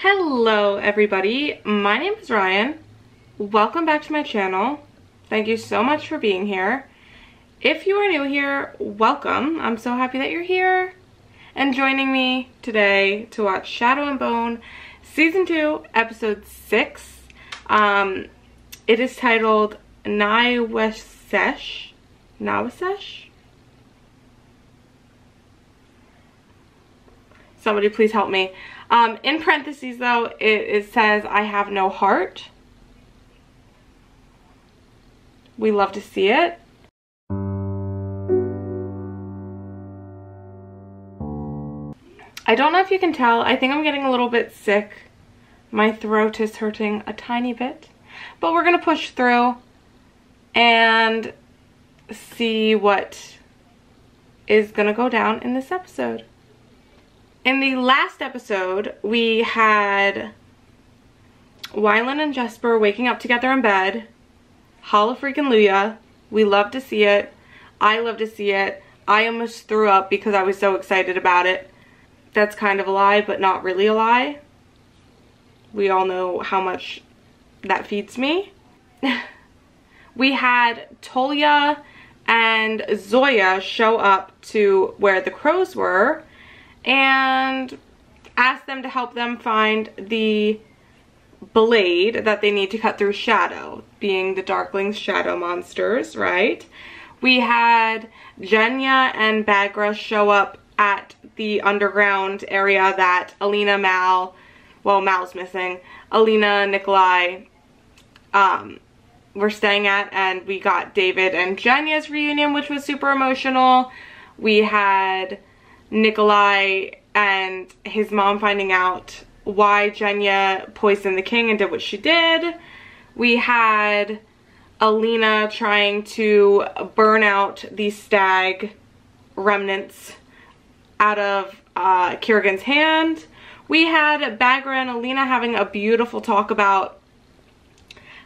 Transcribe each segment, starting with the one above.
Hello everybody, my name is Ryann. Welcome back to my channel. Thank you so much for being here. If you are new here, welcome. I'm so happy that you're here and joining me today to watch Shadow and Bone Season 2, Episode 6. Um, it is titled Naiwesesh. Nawasesh? Somebody please help me. Um, in parentheses though, it, it says, I have no heart. We love to see it. I don't know if you can tell. I think I'm getting a little bit sick. My throat is hurting a tiny bit. But we're to push through and see what is to go down in this episode. In the last episode, we had Wylan and Jesper waking up together in bed. Hallelujah. We love to see it. I love to see it. I almost threw up because I was so excited about it. That's kind of a lie, but not really a lie. We all know how much that feeds me. we had Tolia and Zoya show up to where the crows were and ask them to help them find the blade that they need to cut through Shadow, being the Darkling's shadow monsters, right? We had Genya and Baghra show up at the underground area that Alina, Mal, well, Mal's missing, Alina, Nikolai, um, were staying at, and we got David and Genya's reunion, which was super emotional. We had Nikolai and his mom finding out why Genya poisoned the king and did what she did. We had Alina trying to burn out the stag remnants out of uh, hand. We had Baghra and Alina having a beautiful talk about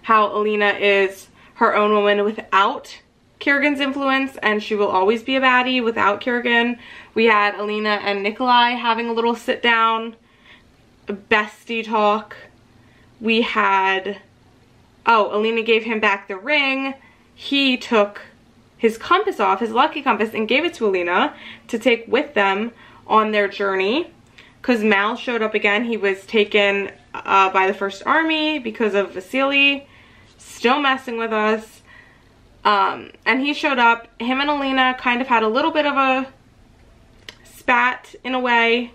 how Alina is her own woman without Kirigan's influence and she will always be a baddie without Kirigan. We had Alina and Nikolai having a little sit down, bestie talk. We had, oh, Alina gave him back the ring. He took his compass off, his lucky compass, and gave it to Alina to take with them on their journey. Because Mal showed up again. He was taken uh, by the First Army because of Vasily. Still messing with us um, and he showed up. Him and Alina kind of had a little bit of a spat in a way.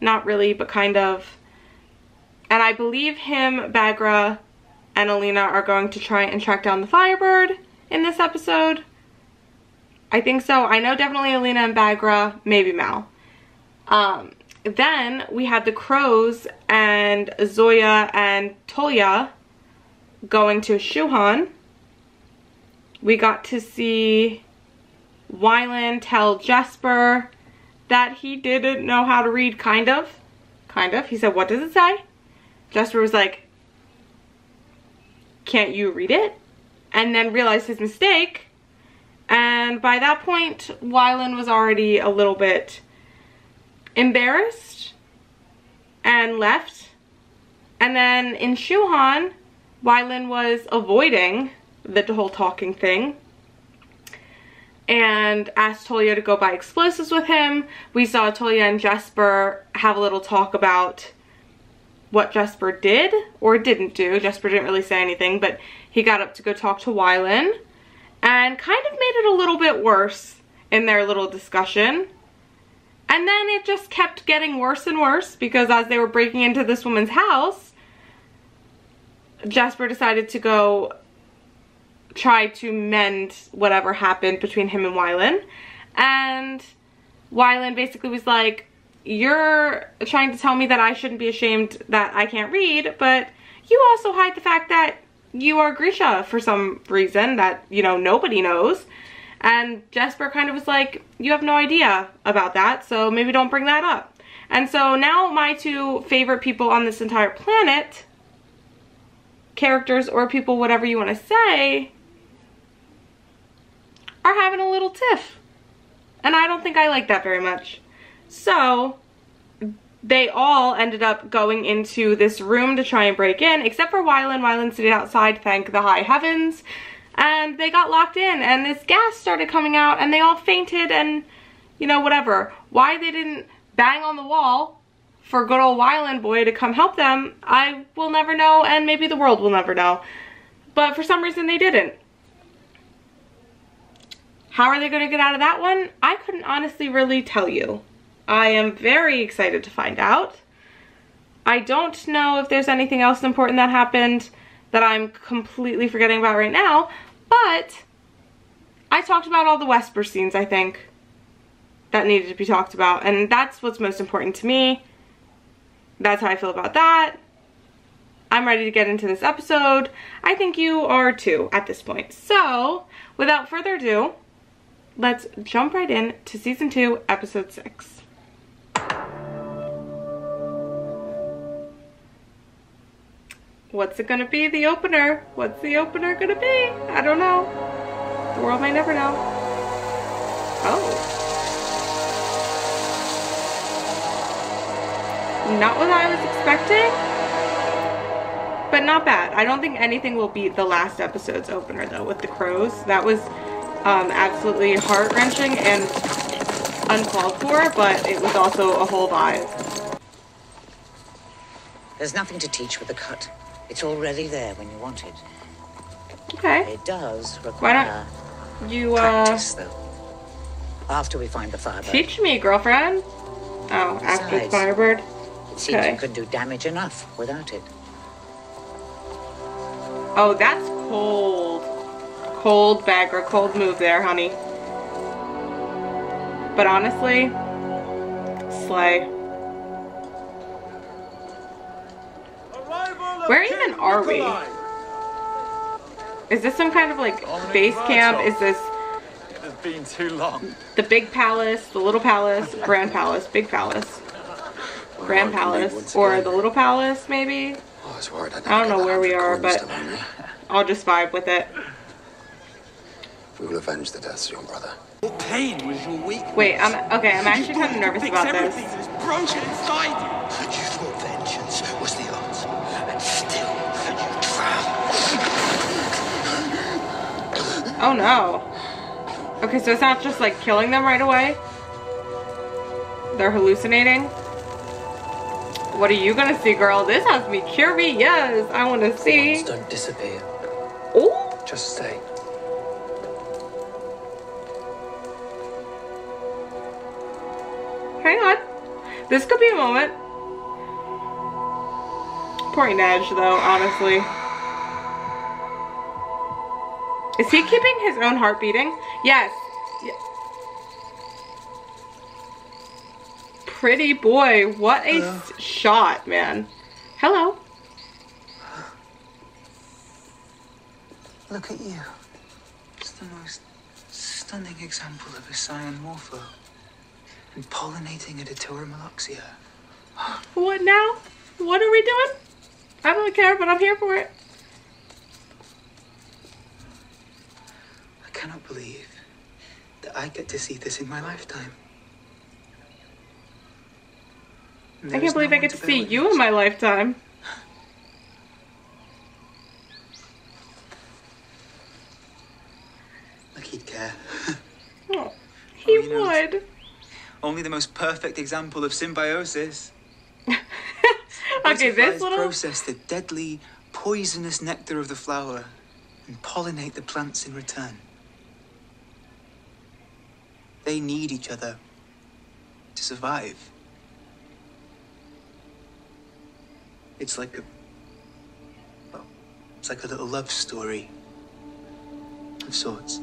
Not really, but kind of. And I believe him, Baghra, and Alina are going to try and track down the Firebird in this episode. I think so. I know definitely Alina and Baghra, maybe Mal. Um, then we had the Crows and Zoya and Tolia going to Shu Han we got to see Wylan tell Jesper that he didn't know how to read, kind of. Kind of. He said, what does it say? Jesper was like, can't you read it? And then realized his mistake. And by that point, Wylan was already a little bit embarrassed and left. And then in Shu Han, Wylan was avoiding the whole talking thing and asked Tolia to go buy explosives with him. We saw Tolia and Jesper have a little talk about what Jesper did or didn't do. Jesper didn't really say anything, but he got up to go talk to Wylan and kind of made it a little bit worse in their little discussion. And then it just kept getting worse and worse because as they were breaking into this woman's house, Jesper decided to go try to mend whatever happened between him and Wylan. And Wylan basically was like, you're trying to tell me that I shouldn't be ashamed that I can't read, but you also hide the fact that you are Grisha for some reason that, you know, nobody knows. And Jesper kind of was like, you have no idea about that, so maybe don't bring that up. And so now my two favorite people on this entire planet, characters or people, whatever you want to say, are having a little tiff. And I don't think I like that very much. So, they all ended up going into this room to try and break in, except for Wylan. Wylan stayed outside, thank the high heavens. And they got locked in and this gas started coming out and they all fainted and, you know, whatever. Why they didn't bang on the wall for good old Wylan boy to come help them, I will never know and maybe the world will never know. But for some reason they didn't. How are they going to get out of that one? I couldn't honestly really tell you. I am very excited to find out. I don't know if there's anything else important that happened that I'm completely forgetting about right now, but I talked about all the Wesper scenes, I think, that needed to be talked about, and that's what's most important to me. That's how I feel about that. I'm ready to get into this episode. I think you are too at this point. So, without further ado, let's jump right in to season two, episode six. What's it gonna be, the opener? What's the opener gonna be? I don't know. The world may never know. Oh. Not what I was expecting, but not bad. I don't think anything will beat the last episode's opener though with the crows. That was um, absolutely heart-wrenching and uncalled for, but it was also a whole vibe. There's nothing to teach with the cut. It's already there when you want it. Okay. It does Why require don't you, uh, practice, though. After we find the firebird, teach me, girlfriend? Oh, after the Firebird. it seems okay. you can do damage enough without it. Oh, that's cold. Cold Baghra, cold move there, honey. But honestly, slay. Where even are we? Is this some kind of like base camp? Is this It has been too long. the big palace, the little palace, grand palace, big palace, grand palace, or the little palace maybe? Oh, I was worried I'd I don't know where we are, but- still on me. I'll just vibe with it. We will avenge the deaths of your brother. Your pain was your weakness. Wait, I'm okay. I'm actually kind of nervous Fix about everything this. broken inside you. And you thought vengeance was the answer. And still, you drown. Oh no. Okay, so it's not just like killing them right away. They're hallucinating. What are you gonna see, girl? This has me curious. I want to see. don't disappear. Oh, Just stay. Hang on. This could be a moment. Poor Inej, though, honestly. Is he keeping his own heart beating? Yes. Ye- Pretty boy. What a s- shot, man. Hello. Look at you. It's the most stunning example of a cyan morpho. And pollinating a datura meloxia. What now? What are we doing? I don't care, but I'm here for it. I cannot believe that I get to see this in my lifetime. I can't believe no I get to see you in my lifetime. Like he'd care. Oh, he he knows. would. Only the most perfect example of symbiosis. okay, this little. process the deadly, poisonous nectar of the flower and pollinate the plants in return. They need each other to survive. It's like a. Well, it's like a little love story of sorts.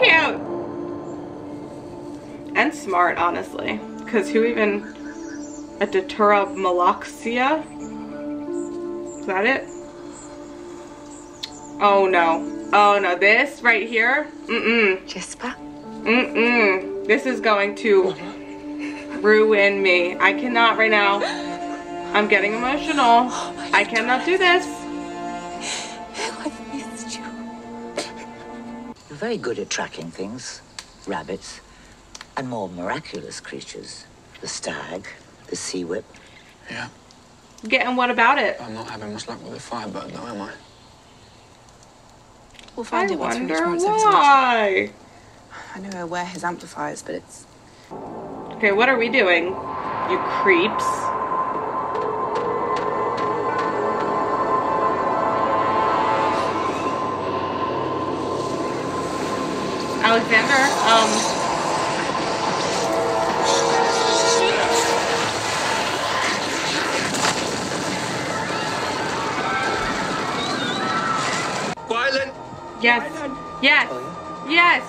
Cute! And smart, honestly. Because who even... A Datura Meloxia? Is that it? Oh no. Oh no, this right here? Mm-mm. Jesper? Mm-mm. This is going to ruin me. I cannot right now. I'm getting emotional. I cannot do this. Very good at tracking things. Rabbits. And more miraculous creatures. The stag, the sea whip. Yeah. Getting what about it? I'm not having much luck with the firebird, though, am I? We'll find I it once we reach wonder Mount why. I know where his amplifiers, but it's Okay, what are we doing? You creeps. Alexander, um, Wylan! yes, yes, yes.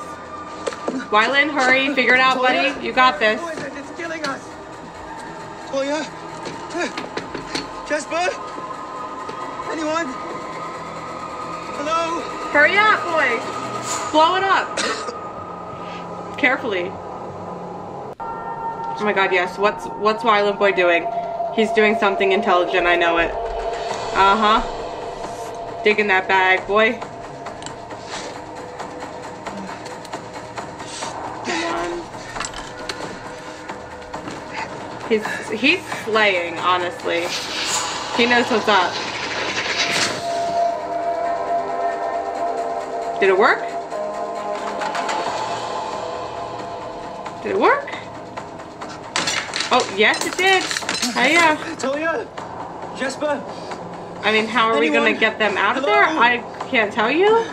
Wylan, hurry, figure it out, buddy. You got this. Poison, it's killing us! Tolia? Jesper? Anyone? Hello? Hurry up, boy. Blow it up. Carefully. Oh my god, yes. What's what's Wylan Boy doing? He's doing something intelligent, I know it. Uh-huh. Digging that bag, boy. Come on. He's he's slaying, honestly. He knows what's up. Did it work? Did it work? Oh, yes it did. Oh yeah. Tolia? Jesper? I mean, how are we gonna get them out of there? I can't tell you.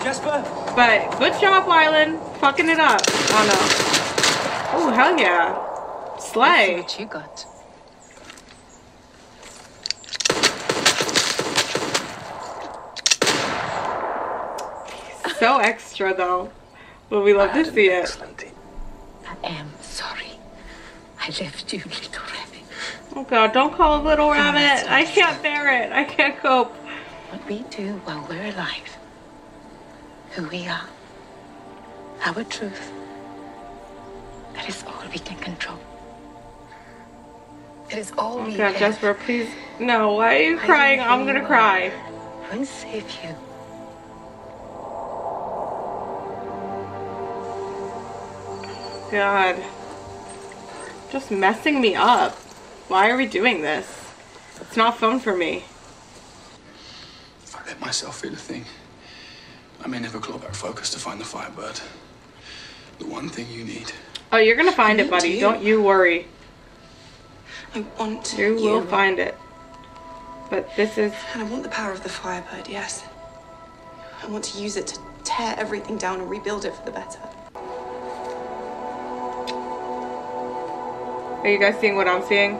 Jesper? But good job, Wylan. Fucking it up. Oh no. Oh, hell yeah. See Slay. what you got. So extra though. But we love to see it. I am sorry. I left you, little rabbit. Oh god, don't call a little rabbit. I can't bear it. I can't cope. What we do while we're alive. Who we are. Our truth. That is all we can control. It is all Oh we god, have. Jesper, please. No, why are you crying? I'm gonna cry. Will save you. God. Just messing me up. Why are we doing this? It's not fun for me. If I let myself feel a thing, I may never claw back focus to find the firebird. The one thing you need. Oh, you're gonna find it, buddy. too. Don't you worry. I want to. You will find it. But this is And I want the power of the Firebird, yes. I want to use it to tear everything down and rebuild it for the better. Are you guys seeing what I'm seeing?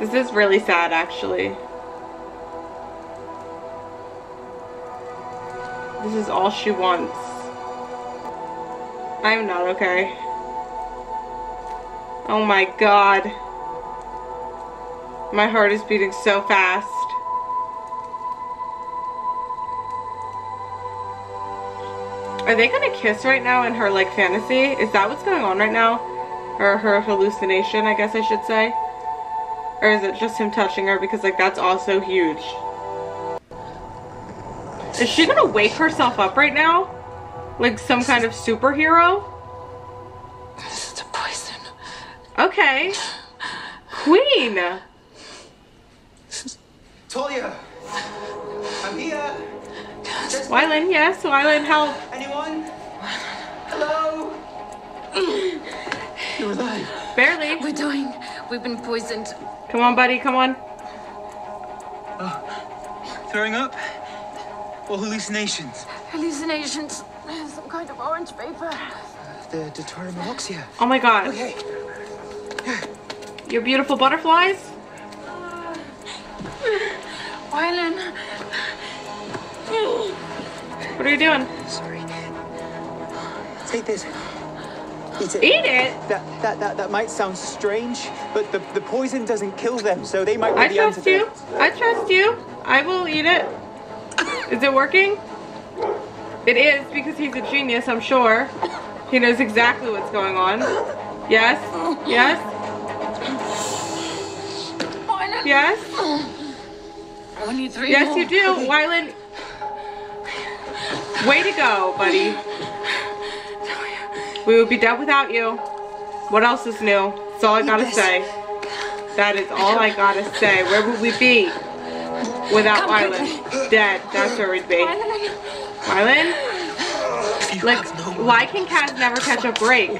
This is really sad, actually. This is all she wants. I'm not okay. Oh my god. My heart is beating so fast. Are they gonna kiss right now in her like fantasy? Is that what's going on right now? Or her hallucination, I guess I should say? Or is it just him touching her because like that's also huge? Is she gonna wake herself up right now? Like some kind of superhero? This is the poison. Okay. Queen! Tolia! I'm here! Wylan, yes, Wylan, help. Anyone? Hello? You're alive. Barely. We're dying. We've been poisoned. Come on, buddy, come on. Uh, throwing up? Or hallucinations? Hallucinations. Some kind of orange vapor. The deuteromoxia. Oh my god. Okay. Your beautiful butterflies? Wylan. What are you doing? Sorry. Take this. Eat it. Eat it? That, that, that, that might sound strange, but the, the poison doesn't kill them, so they might be I the trust you. I trust you. I will eat it. Is it working? It is because he's a genius, I'm sure. He knows exactly what's going on. Yes? Yes? Yes? I need three Yes, more. you do. Wylan. Way to go, buddy. We would be dead without you. What else is new? That's all I gotta say. That is all I gotta say. Where would we be without Come Wylan? Dead. That's where we'd be. Wylan, Wylan? If you Like, no why can Kaz never catch a break?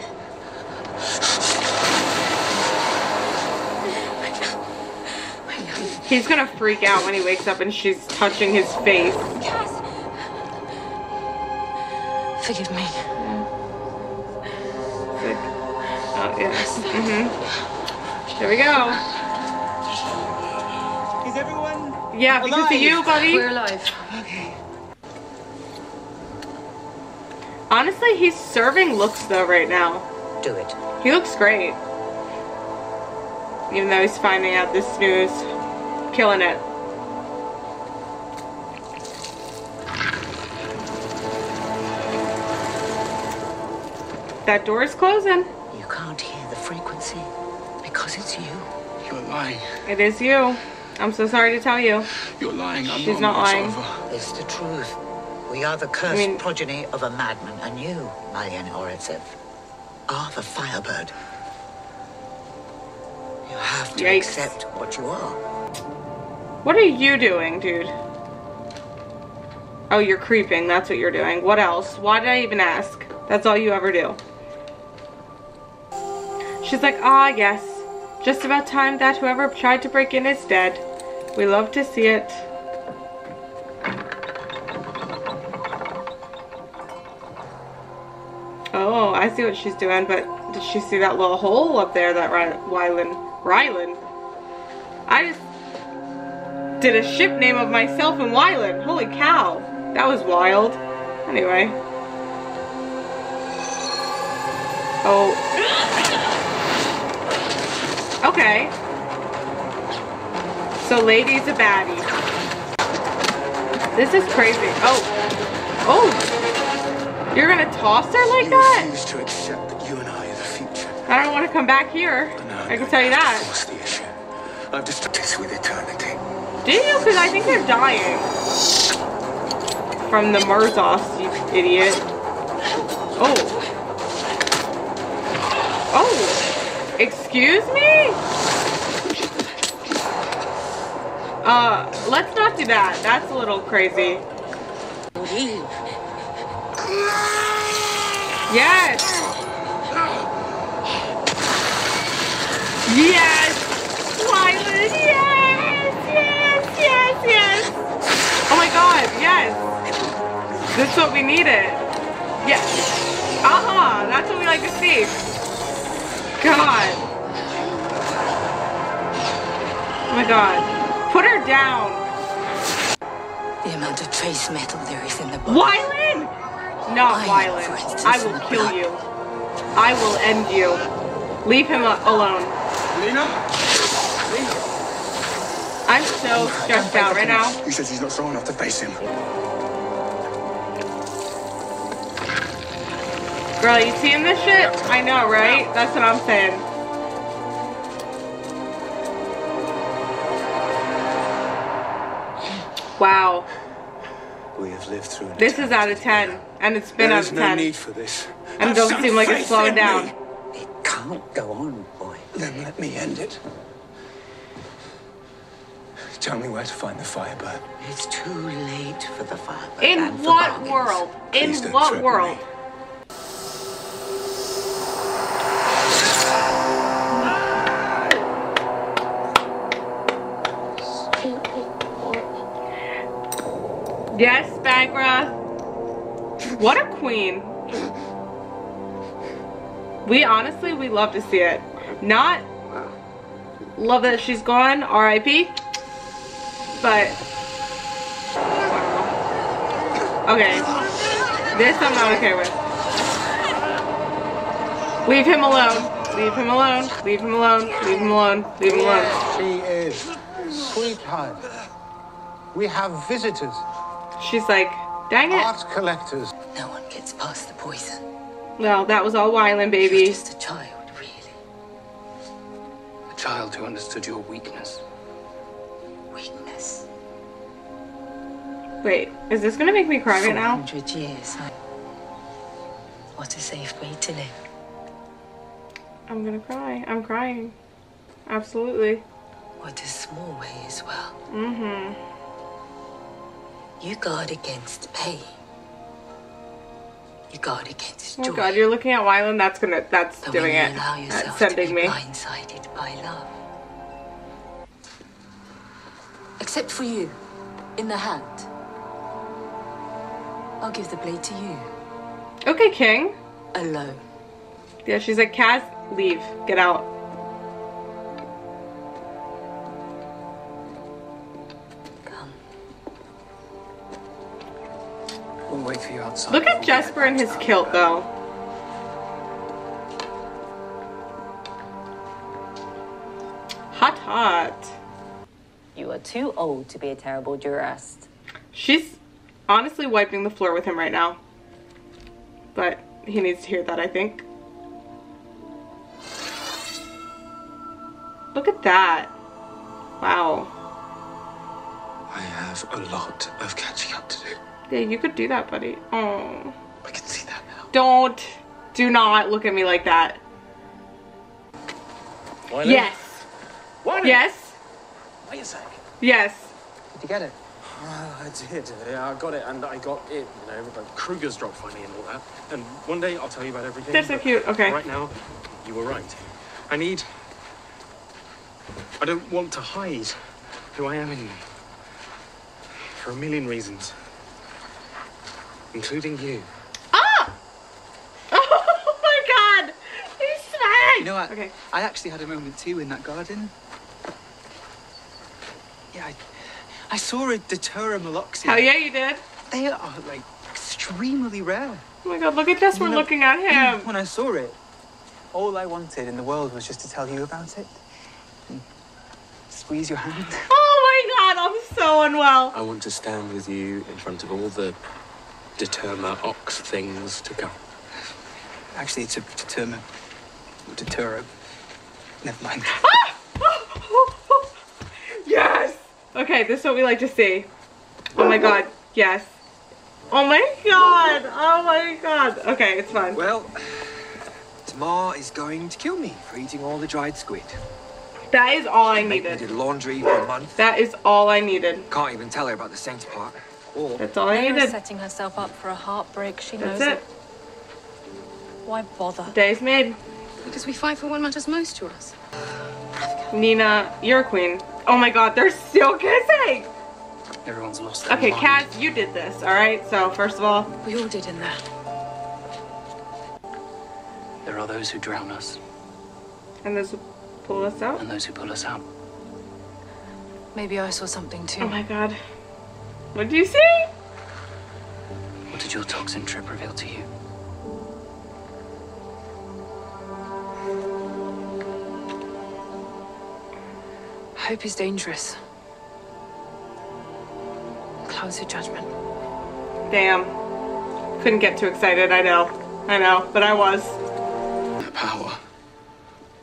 He's gonna freak out when he wakes up and she's touching his face. Kaz. Forgive me. Yes. Mm-hmm. There we go. Is everyone? Yeah, because of you, buddy. We're alive. Okay. Honestly, he's serving looks though right now. Do it. He looks great. Even though he's finding out this news. Killing it. That door is closing. Because it's you. You're lying. It is you. I'm so sorry to tell you. You're lying. I'm She's not not lying. Markova. It's the truth. We are the cursed mean- progeny of a madman, and you, Malyen Oretsev, are the Firebird. You have to Yikes. accept what you are. What are you doing, dude? Oh, you're creeping. That's what you're doing. What else? Why did I even ask? That's all you ever do. She's like, ah, yes. Just about time that whoever tried to break in is dead. We love to see it. Oh, I see what she's doing, but did she see that little hole up there that Ry- Rylan, Rylan? I just did a ship name of myself and Wylan. Holy cow. That was wild. Anyway. Oh. Okay. So lady's a baddie. This is crazy. Oh. Oh. You're gonna toss her like You that? refuse to accept that you and I are the future. I don't want to come back here. No, I can no, tell you that. What's the issue? I've just this with eternity. Do you? Because I think they're dying. From the Merzost, you idiot. Oh. Oh. Excuse me? Uh, let's not do that. That's a little crazy. Yes. Yes. Violet, yes, yes, yes, yes. Oh my god, yes. This is what we needed. Yes. Uh-huh, that's what we like to see. God. Oh my god. Put her down. The amount of trace metal there is in the body. Wylan! Not Iron, Wylan. I will kill blood. you. I will end you. Leave him a- alone. Lena? I'm so stressed out right now. He says he's not strong enough to face him. Girl, you seeing this shit? I know, right? That's what I'm saying. Wow. We have lived through. This is out of eternity 10. And it's been There out is of no need for this. And it doesn't seem like it's faith slowing down. me. It can't go on, boy. Then let me end it. Tell me where to find the Firebird. It's too late for the Firebird. In and what bargains. world? In don't what world? me. Yes, Baghra. What a queen. We honestly, we love to see it. Not love that she's gone, RIP. But, okay. This I'm not okay with. Leave him alone. Leave him alone. Leave him alone. Leave him alone. Leave him alone. She is. Sweetheart. We have visitors, She's like, dang it. art collectors. No one gets past the poison. Well, that was all Wylan, You're baby. just a child, really. A child who understood your weakness. Weakness. Wait, is this gonna make me cry right now? 400 years. I... What a safe way to live. I'm gonna cry. I'm crying. Absolutely. What a small way as well. Mm-hmm. You guard against pain. You guard against oh joy. Oh god, you're looking at Wylan. That's gonna. That's But doing it. allow That's yourself to sending be me. blindsided by love. Except for you, in the hand. I'll give the blade to you, Okay, King. alone. Yeah, she's like, Kaz, leave. Get out. Wait for you outside. Look at before we Jesper in his kilt, Alcatraz. though. Hot, hot. You are too old to be a terrible Durast. She's honestly wiping the floor with him right now. But he needs to hear that, I think. Look at that. Wow. I have a lot of catching up to do. Yeah, you could do that, buddy. Oh. I can see that now. Don't. Do not look at me like that. Yes. What? Yes. Wait a sec. Yes. Did you get it? Well, I did. Yeah, I got it, and I got it. You know, like Kruger's drop finally and all that. And one day I'll tell you about everything. They're so cute. Okay. Right now, you were right. I need. I don't want to hide who I am anymore. For a million reasons, including you. Ah! Oh my god! He's smacked! You know what? Okay. I actually had a moment too in that garden. Yeah, I, I saw a Datura Moloxia. Hell yeah, you did. They are like extremely rare. Oh my god, look at Jesper You know, looking at him. When I saw it, all I wanted in the world was just to tell you about it. And squeeze your hand. Oh my god, I'm so unwell. I want to stand with you in front of all the determa ox things to come. Actually, it's a Datura. Datura. Never mind. yes! Okay, this is what we like to see. Oh my god, yes. Oh my god, oh my god. Okay, it's fine. Well, Tamar is going to kill me for eating all the dried squid. That is all I Make me needed. did laundry for a month. That is all I needed. Can't even tell her about the saints part. Or That's all I Mayra's needed. setting herself up for a heartbreak. She knows it. it. Why bother? Day's made. Because we fight for what matters most to us. Nina, you're a queen. Oh my god, they're still kissing! Everyone's lost their Okay, mind. Kaz, you did this, alright? So, first of all, We all did in there. There are those who drown us and those who pull us out. and those who pull us out. Maybe I saw something too. Oh my god. What did you see? What did your toxin trip reveal to you? Hope is dangerous. Clouds your judgment. Damn. Couldn't get too excited, I know. I know, but I was. That power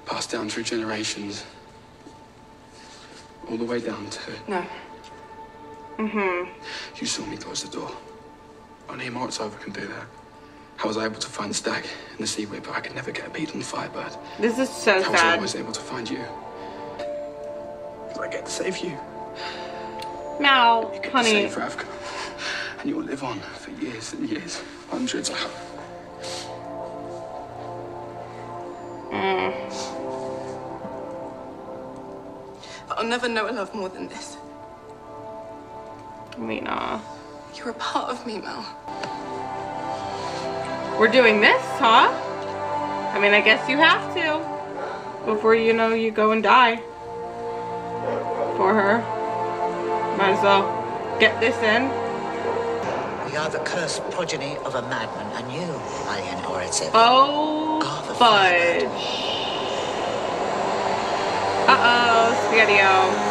passed down through generations. All the way down to No. Mm-hmm. you saw me close the door. Only Morozova can do that. I was able to find Stag in the Seaway, but I could never get a beat on the Firebird. This is so sad. I was sad. always able to find you. Because I get to save you. Mal, You get to honey. save Ravka. And you'll live on for years and years. Hundreds, I hope. Mm. But I'll never know a love more than this. Mina. You're a part of me, Mel. We're doing this, huh? I mean, I guess you have to. Before you know you go and die. For her. Might as well get this in. We are the cursed progeny of a madman, and you, Alien Orative. Oh, are the fudge. Uh-oh, Spaghetti-O.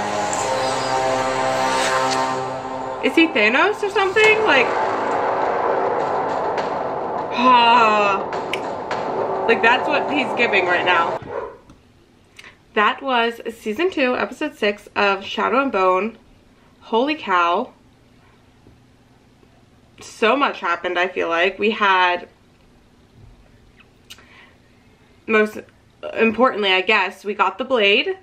Is he Thanos or something? Like, ah, like that's what he's giving right now. That was season two, episode six of Shadow and Bone. Holy cow. so much happened, I feel like. We had, most importantly, I guess, we got the blade.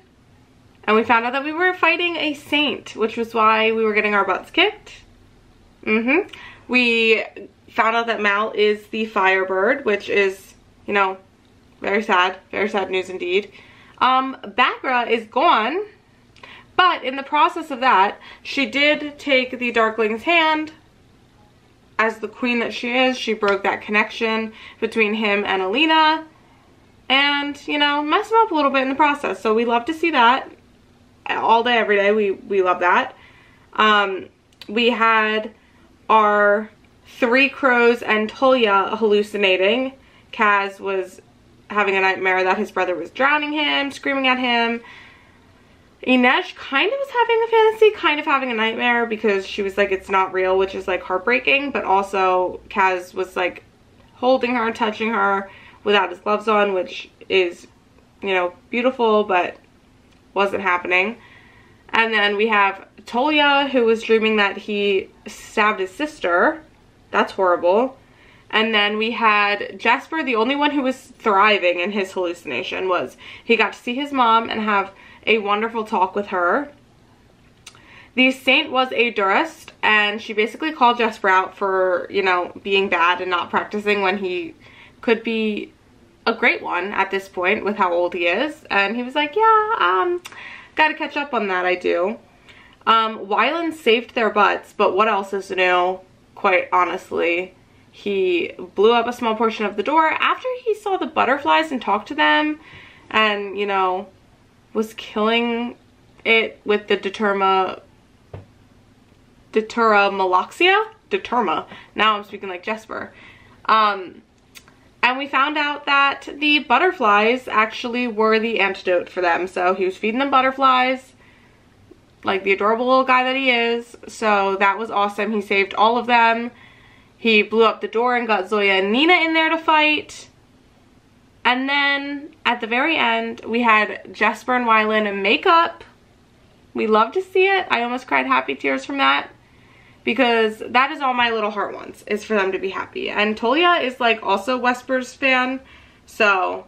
And we found out that we were fighting a saint, which was why we were getting our butts kicked. Mm-hmm. We found out that Mal is the Firebird, which is, you know, very sad. Very sad news indeed. Um, Baghra is gone. But in the process of that, she did take the Darkling's hand. As the queen that she is, she broke that connection between him and Alina. And, you know, messed him up a little bit in the process. So we love to see that. All day, every day, we, we love that. Um, we had our three crows and Tolia hallucinating. Kaz was having a nightmare that his brother was drowning him, screaming at him. Inej kind of was having a fantasy, kind of having a nightmare because she was like, it's not real, which is like heartbreaking, but also Kaz was like holding her touching her without his gloves on, which is, you know, beautiful, but wasn't happening. And then we have Tolia, who was dreaming that he stabbed his sister. That's horrible. And then we had Jesper, the only one who was thriving in his hallucination was he got to see his mom and have a wonderful talk with her. The saint was a Durast, and she basically called Jesper out for, you know, being bad and not practicing when he could be a great one at this point with how old he is. And he was like, yeah, um, gotta catch up on that, I do. Um, Wylan saved their butts, but what else is new, quite honestly? He blew up a small portion of the door after he saw the butterflies and talked to them and, you know, was killing it with the Determa Deterra Meloxia? Determa. Now I'm speaking like Jesper. Um, and we found out that the butterflies actually were the antidote for them. So he was feeding them butterflies, like the adorable little guy that he is. So that was awesome. He saved all of them. He blew up the door and got Zoya and Nina in there to fight. And then at the very end, we had Jesper and Wylan make up. We love to see it. I almost cried happy tears from that because that is all my little heart wants is for them to be happy. And Tolia is like also Wesper's fan, so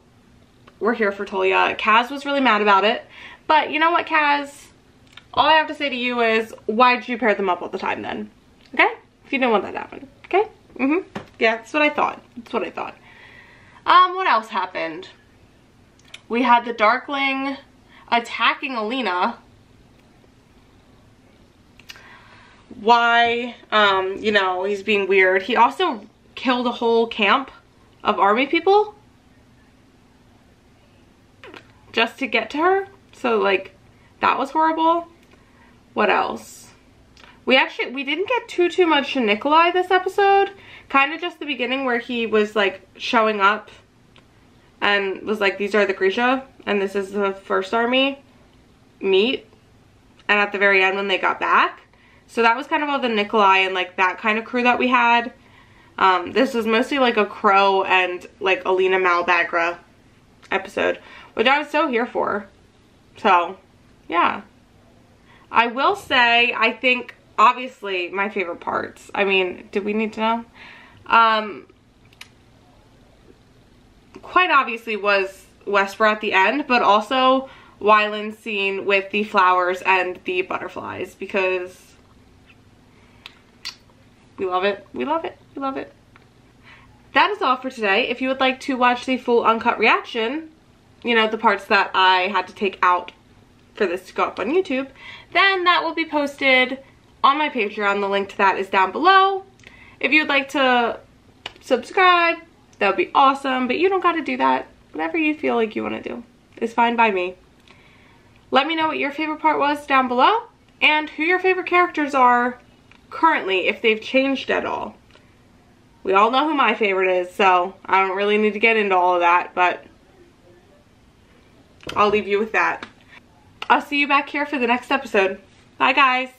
we're here for Tolia. Kaz was really mad about it, but you know what, Kaz? All I have to say to you is, why did you pair them up all the time then? Okay? If you didn't want that to happen. Okay? Mm-hmm. Yeah, that's what I thought. That's what I thought. Um, what else happened? We had the Darkling attacking Alina. Why, um, you know, he's being weird. He also killed a whole camp of army people just to get to her. So, like, that was horrible. What else? We actually, we didn't get too, too much to Nikolai this episode kind of just the beginning where he was like showing up and was like, these are the Grisha and this is the first army meet. And at the very end when they got back. So that was kind of all the Nikolai and like that kind of crew that we had. Um, this was mostly like a Crow and like Alina Mal Baghra episode, which I was so here for. So, yeah. I will say, I think, obviously, my favorite parts. I mean, did we need to know? um, quite obviously was Wesper at the end, but also Wylan's scene with the flowers and the butterflies because we love it. We love it. We love it. That is all for today. If you would like to watch the full uncut reaction, you know, the parts that I had to take out for this to go up on YouTube, then that will be posted on my Patreon. The link to that is down below. If you'd like to subscribe, that would be awesome. But you don't got to do that. Whatever you feel like you want to do is fine by me. Let me know what your favorite part was down below and who your favorite characters are currently, if they've changed at all. We all know who my favorite is, so I don't really need to get into all of that, but I'll leave you with that. I'll see you back here for the next episode. Bye, guys.